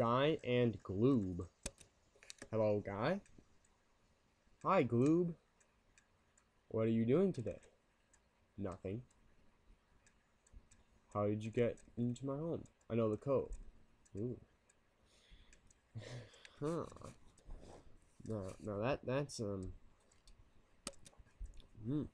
Guy and Gloob. Hello, Guy. Hi, Gloob. What are you doing today? Nothing. How did you get into my home? I know the code. Ooh. huh. No, no, that that's um. Hmm.